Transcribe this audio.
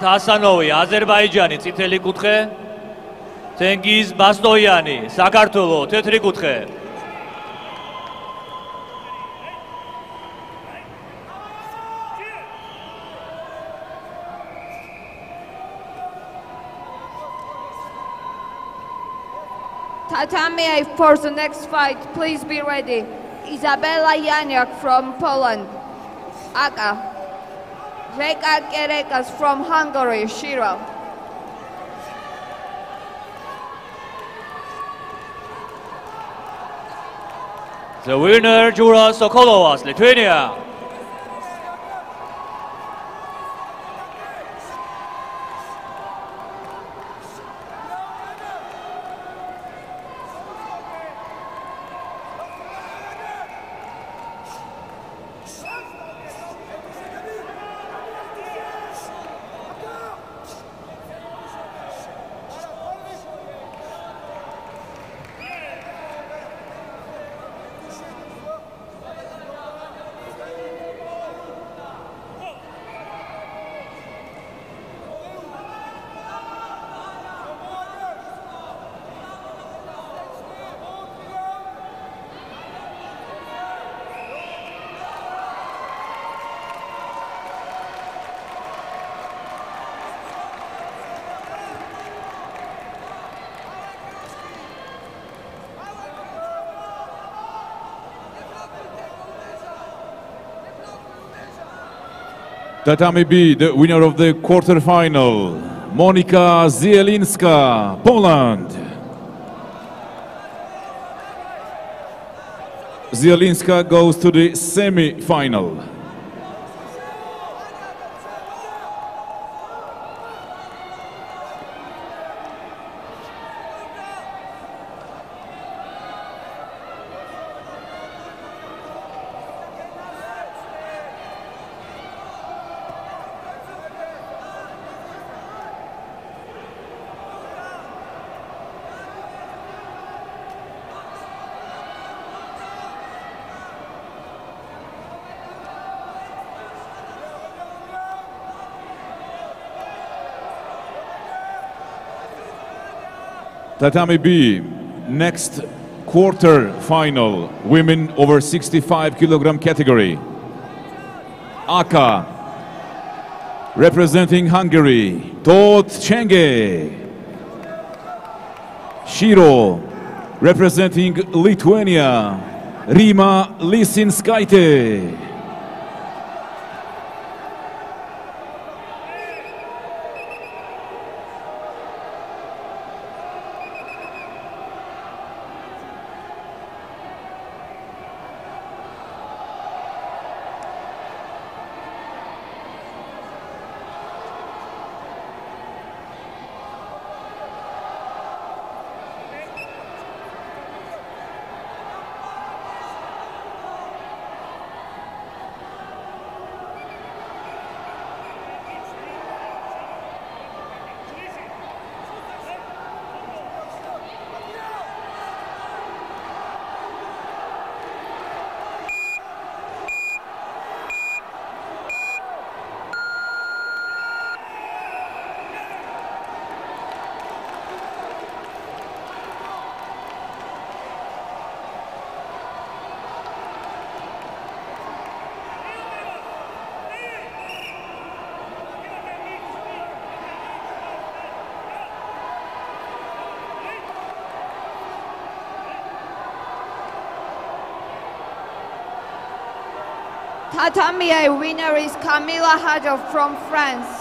თასანოვი აზერბაიჯანი წითელი კუთხე თენგიზ ბასტოიანი საქართველო თეთრი კუთხე Tatami for the next fight. Please be ready. Isabella Janiak from Poland. Aka. Reka Kerekas from Hungary. Shiro. The winner Jura Sokolovas Lithuania Tatami B, the winner of the quarterfinal, Monika Zielinska, Poland. Zielinska goes to the semi-final. Tatami B, next quarter final, women over 65 kilogram category. Aka, representing Hungary, Tóth Csenge. Shiro, representing Lithuania, Rima Lisinskaite. Tatami winner is Camille Haddouche from France.